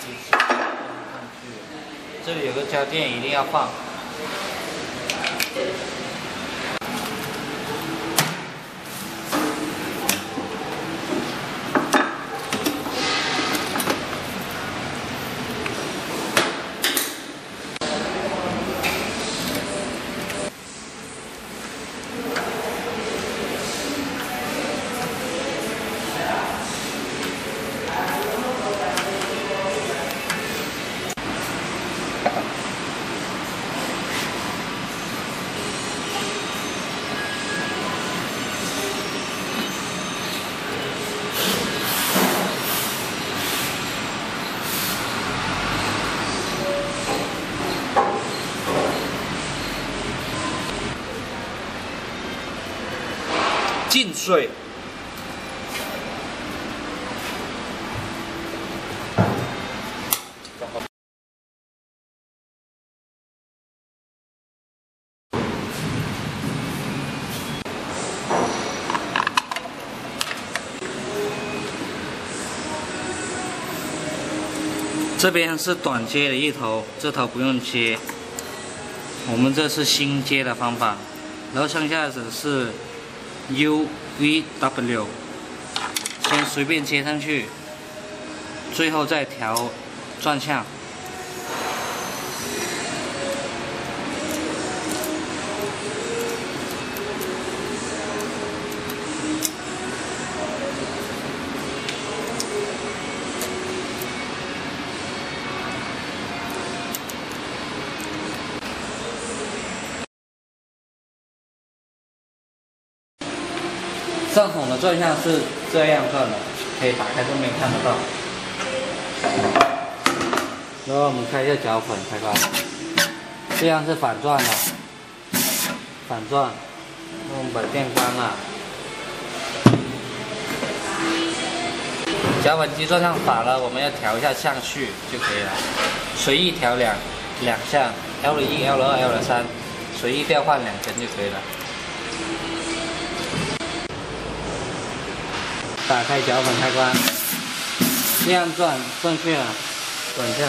先把机器装上去，这里有个胶垫，一定要放。进水。这边是短接的一头，这头不用接。我们这是新接的方法，然后剩下的是 U V W，先随便接上去，最后再调转向。正统的转向是这样转的，可以打开正面看得到。然后我们开一下脚粉开关，这样是反转的，反转。那我们把电关了，脚粉机转向反了，我们要调一下向序就可以了，随意调两两项，L 一、L 二、L 三，随意调换两根就可以了。打开脚粉开关，这样转正确了，转向，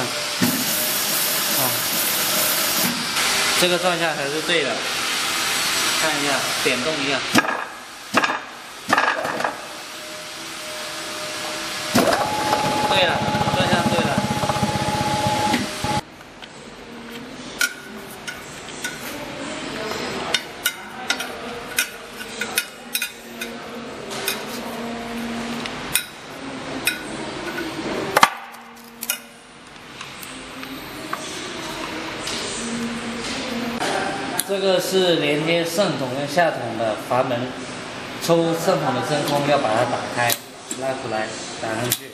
哦，这个转向才是对的，看一下，点动一下，对了，转向对了。这个是连接圣筒跟下筒的阀门，抽圣筒的真空要把它打开，拉出来，打上去。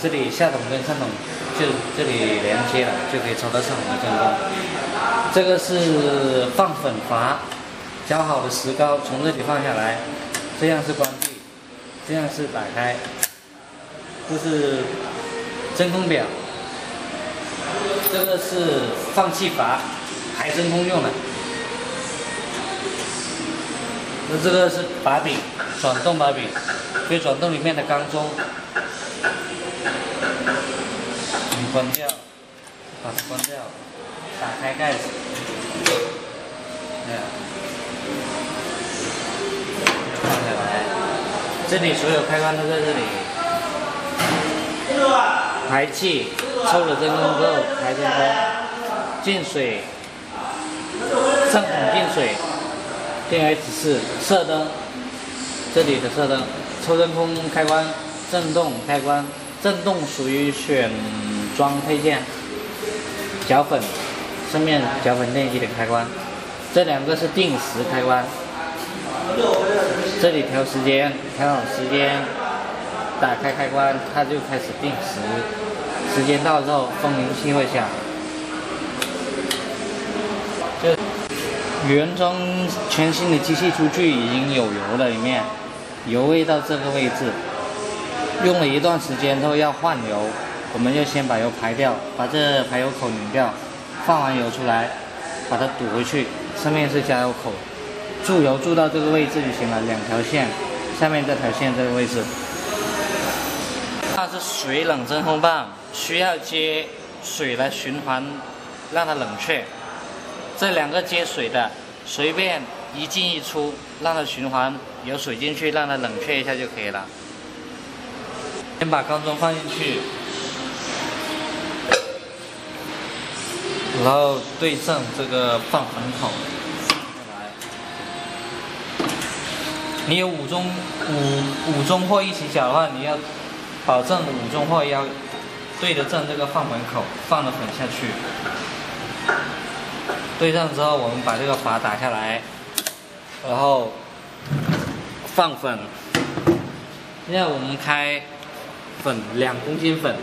这里下筒跟圣筒就这里连接了，就可以抽到圣筒的真空。这个是放粉阀，浇好的石膏从这里放下来，这样是关闭，这样是打开。这是真空表，这个是放气阀。排真空用的，那这个是把柄，转动把柄，可以转动里面的缸中。你关掉，把它关掉，打开盖子，这样，放下来。这里所有开关都在这里。排气，抽了真空之后排真空，进水。上筒进水，电源指示，射灯，这里的射灯，抽真空开关，震动开关，震动属于选装配件，脚粉，正面脚粉电机的开关，这两个是定时开关，这里调时间，调好时间，打开开关，它就开始定时，时间到之后风铃器会响。就原装全新的机器出去已经有油了，里面油位到这个位置，用了一段时间后要换油，我们就先把油排掉，把这排油口拧掉，放完油出来，把它堵回去，上面是加油口，注油注到这个位置就行了，两条线，下面这条线这个位置，它是水冷真空泵，需要接水来循环，让它冷却。这两个接水的，随便一进一出，让它循环，有水进去，让它冷却一下就可以了。先把钢桩放进去，然后对正这个放粉口。你有五中五五中或一起搅的话，你要保证五中或要对得正这个放粉口，放了粉下去。对上之后，我们把这个阀打下来，然后放粉。现在我们开粉两公斤粉，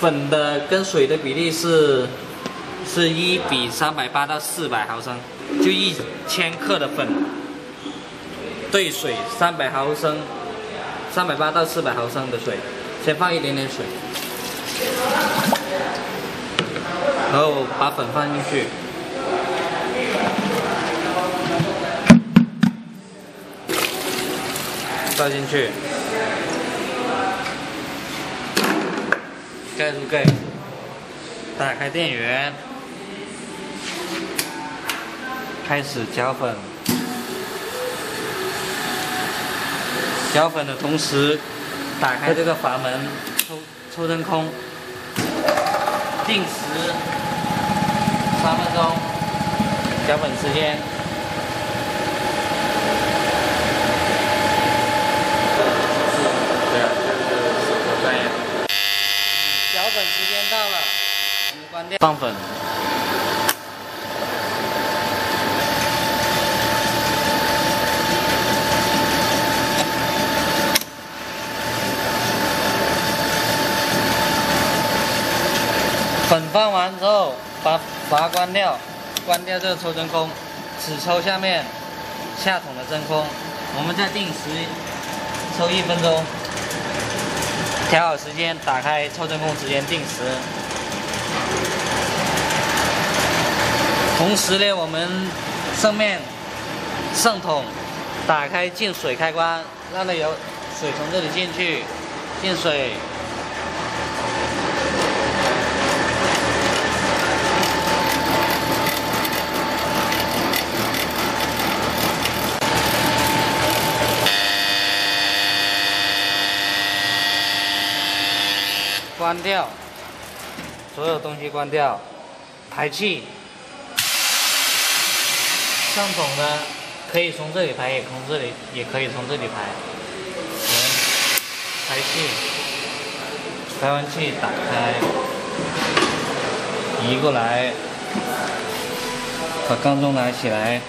粉的跟水的比例是是一比三百八到四百毫升，就一千克的粉。兑水三百毫升，三百八到四百毫升的水，先放一点点水，然后把粉放进去，倒进去，盖住盖，打开电源，开始搅粉。搅粉的同时，打开这个阀门，抽抽真空，定时三分钟，搅粉时间。对啊，就是专业。搅粉时间到了，我们关掉，放粉。粉放完之后，把阀关掉，关掉这个抽真空，只抽下面下筒的真空。我们再定时抽一分钟，调好时间，打开抽真空时间定时。同时呢，我们上面上桶打开进水开关，让它有水从这里进去，进水。关掉，所有东西关掉，排气，上筒的可以从这里排，也从这里也可以从这里排。排气，排完气打开，移过来，把钢钟拿起来。